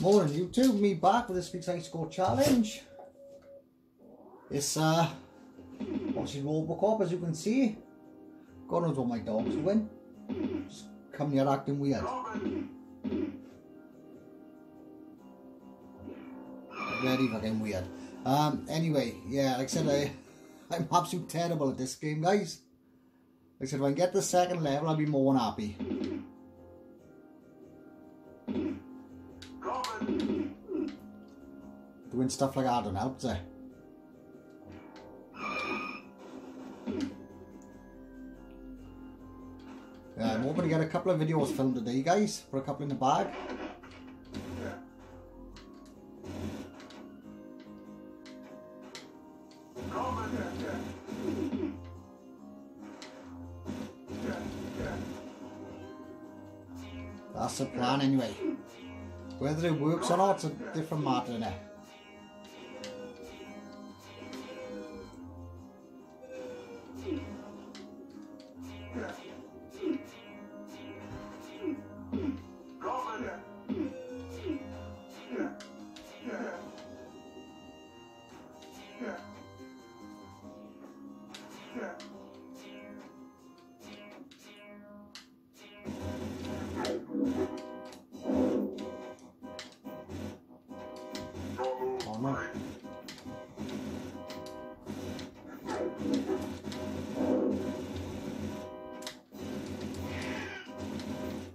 Morning YouTube, me back with this week's High Score Challenge. It's uh, obviously Robocop as you can see. God knows what my dog's doing. Just come here acting weird. Very fucking weird. Um, anyway, yeah, like I said, I, I'm absolutely terrible at this game, guys. Like I said, when I get the second level, I'll be more than happy. Doing stuff like that don't help? Yeah, I'm hoping to get a couple of videos filmed today, guys. For a couple in the bag. That's the plan anyway. Whether it works or not, it's a different matter, innit?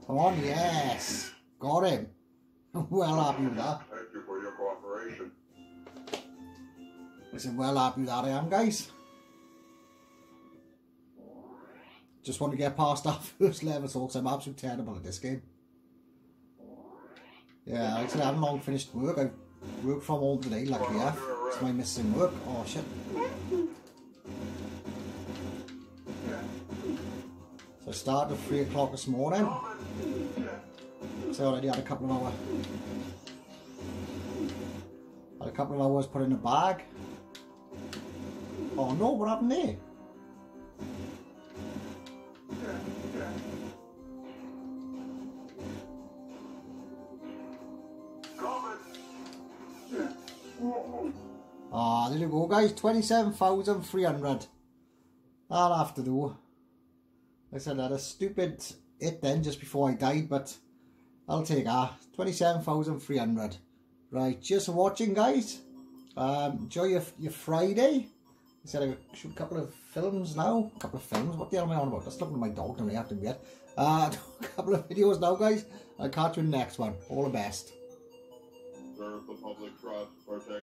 Come on, yes. Got him. well happy with that. Thank you for your cooperation. Listen, well happy that I am, guys. Just want to get past that first level, so I'm absolutely terrible at this game. Yeah, like I said, I haven't long finished work. I've worked from home today, lucky enough. It's my missing work. Oh, shit. So I started at 3 o'clock this morning. So I already had a couple of hours. Had a couple of hours put in a bag. Oh no, what happened there? Ah, there you go guys, 27,300. That'll have to do. I said, I had a stupid hit then just before I died, but I'll take that. 27,300. Right, cheers for watching guys. Um, enjoy your, your Friday. I I got shoot a couple of films now. A couple of films. What the hell am I on about? Looking at my dog now. I have to get. Uh, a couple of videos now, guys. I'll catch you in the next one. All the best. Serve the public trust, protect